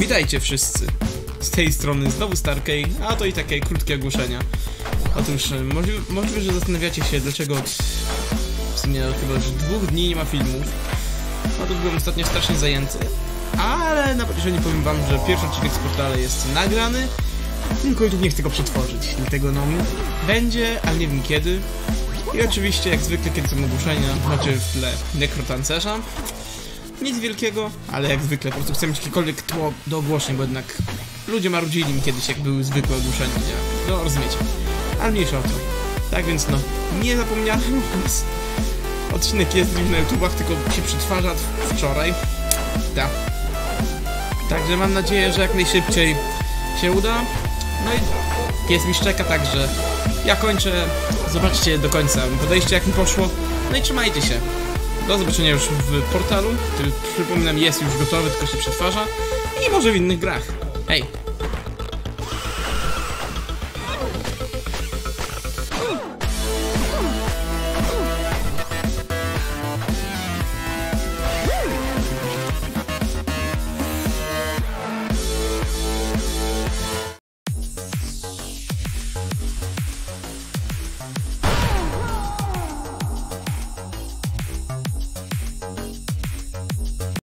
Witajcie wszyscy. Z tej strony znowu Starkey, a to i takie krótkie ogłoszenia. Otóż e, możliwe, możliwe, że zastanawiacie się, dlaczego od w sumie chyba już dwóch dni nie ma filmów. Otóż byłem ostatnio strasznie zajęty, ale na pocieszenie powiem wam, że pierwszy odcinek z portale jest nagrany, tylko YouTube nie chcę go przetworzyć, dlatego no będzie, ale nie wiem kiedy. I oczywiście jak zwykle kiedy są ogłoszenia, znaczy w tle nekrotancerza. Nic wielkiego, ale jak zwykle po prostu chcę mieć jakiekolwiek tło do ogłoszeń, bo jednak ludzie marudzili mi kiedyś, jak były zwykłe ogłoszenia, nie? No rozumiecie. Ale mniejsza o to. Tak więc no, nie zapomniałem. Odcinek jest już na YouTubach, tylko się przetwarza wczoraj. Tak. Także mam nadzieję, że jak najszybciej się uda. No i pies mi szczeka, także ja kończę. Zobaczcie do końca podejście jak mi poszło. No i trzymajcie się. Do zobaczenia już w portalu, który przypominam jest już gotowy, tylko się przetwarza. I może w innych grach. Hej!